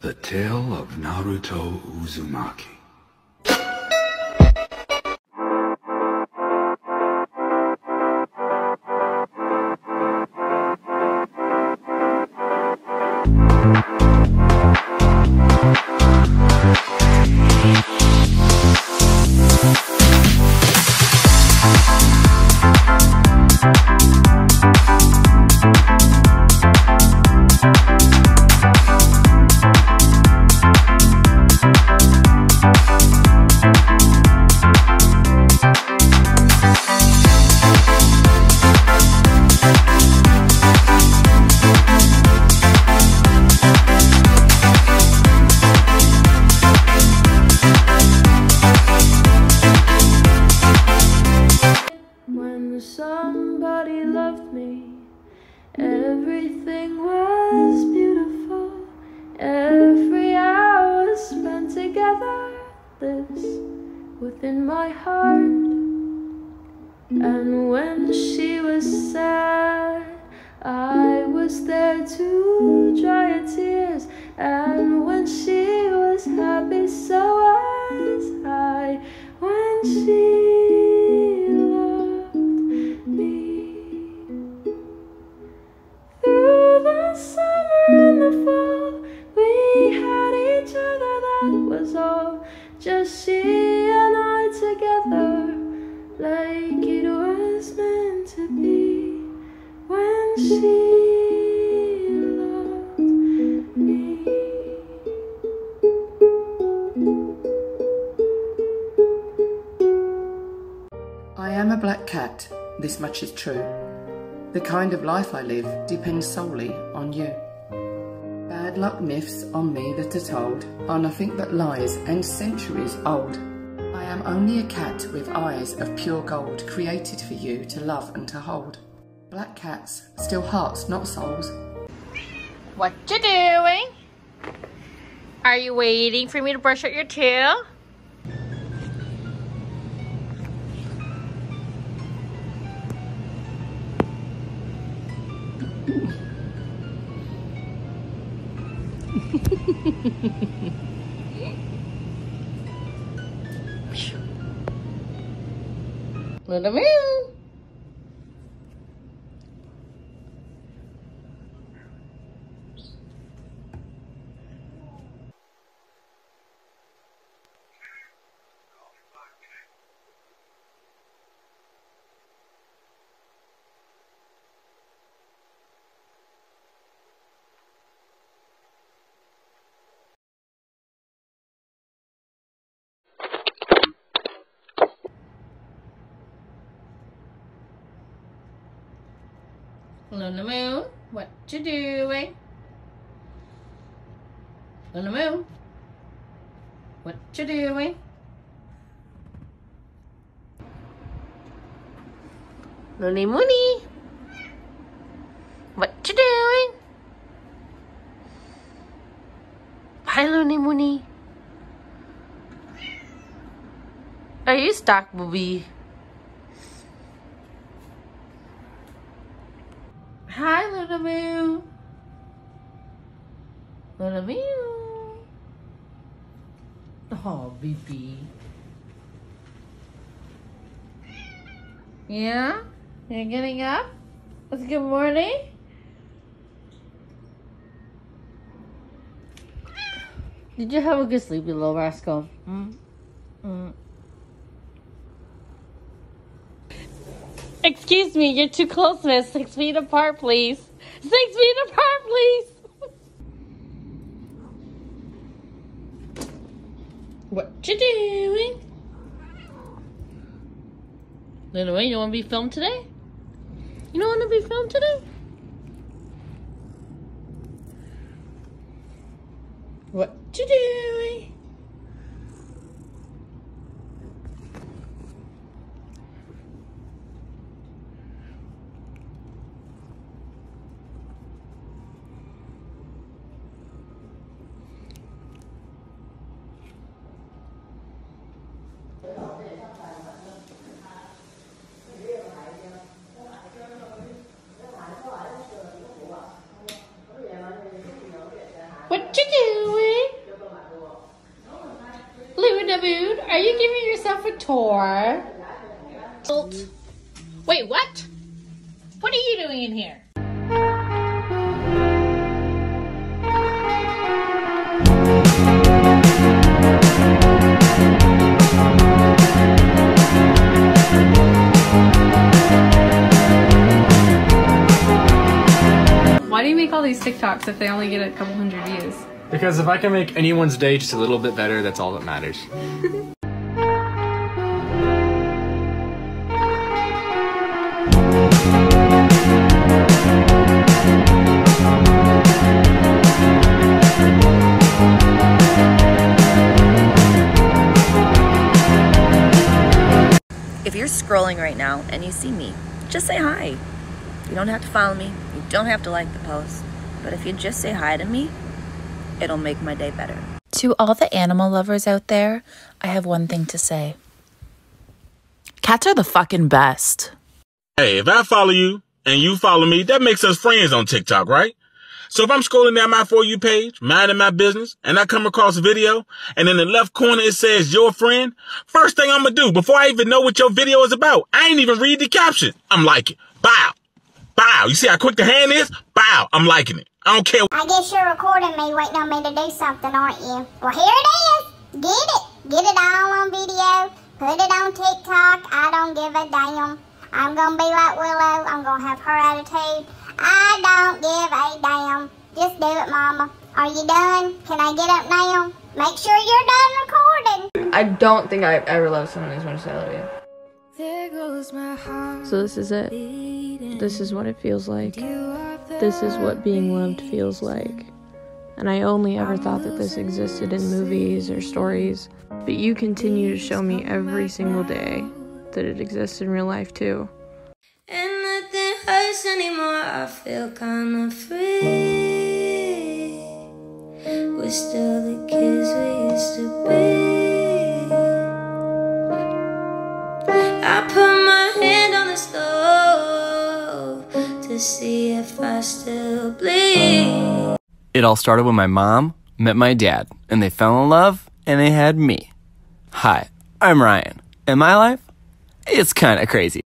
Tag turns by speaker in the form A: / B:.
A: The Tale of Naruto Uzumaki.
B: Everything was beautiful. Every hour spent together lives within my heart. And when she was sad, I was there to I
C: am a black cat, this much is true. The kind of life I live depends solely on you. Bad luck myths on me that are told are nothing but lies and centuries old. I am only a cat with eyes of pure gold created for you to love and to hold. Black cats, still hearts, not souls.
D: What you doing? Are you waiting for me to brush out your tail? Little meow. Luna Moon, what you doing? Luna Moon, what you doing? Eh? Looney Mooney, what you doing? Eh? Hi, Looney Mooney. Are you stuck, booby? Hi, Luna Moo. Luna Moo. Oh, baby. Yeah? You're getting up? It's good morning? Did you have a good sleep, you little rascal? Mm? Mm. Excuse me, you're too close, miss. Six feet apart, please. Six feet apart, please. What you doing? Little Wayne, you want to be filmed today? You don't want to be filmed today? What you doing? What you doing? Blue in the moon, are you giving yourself a tour? Wait, what? What are you doing in here?
E: Make all these TikToks if they only get a couple hundred views?
F: Because if I can make anyone's day just a little bit better, that's all that matters.
G: If you're scrolling right now and you see me, just say hi. You don't have to follow me. You don't have to like the post. But if you just say hi to me, it'll make my day better.
H: To all the animal lovers out there, I have one thing to say. Cats are the fucking best.
I: Hey, if I follow you and you follow me, that makes us friends on TikTok, right? So if I'm scrolling down my For You page, minding my business, and I come across a video, and in the left corner it says your friend, first thing I'm gonna do before I even know what your video is about, I ain't even read the caption. I'm liking. Bow. Bow. You see how quick the hand is? Bow. I'm liking it. I don't care.
J: I guess you're recording me, waiting on me to do something, aren't you? Well, here it is. Get it. Get it all on video. Put it on TikTok. I don't give a damn. I'm gonna be like Willow. I'm gonna have her attitude. I don't give a damn. Just do it, Mama. Are you done? Can I get up now? Make sure you're done recording.
E: I don't think I've ever loved someone as much as I love you.
B: There goes my heart.
E: So this is it. This is what it feels like. This is what being loved feels like. And I only ever thought that this existed in movies or stories. But you continue to show me every single day that it exists in real life too.
B: And nothing hurts anymore. I feel kinda free. We're still see if I still bleed.
F: It all started when my mom met my dad, and they fell in love, and they had me. Hi, I'm Ryan, and my life, it's kinda crazy.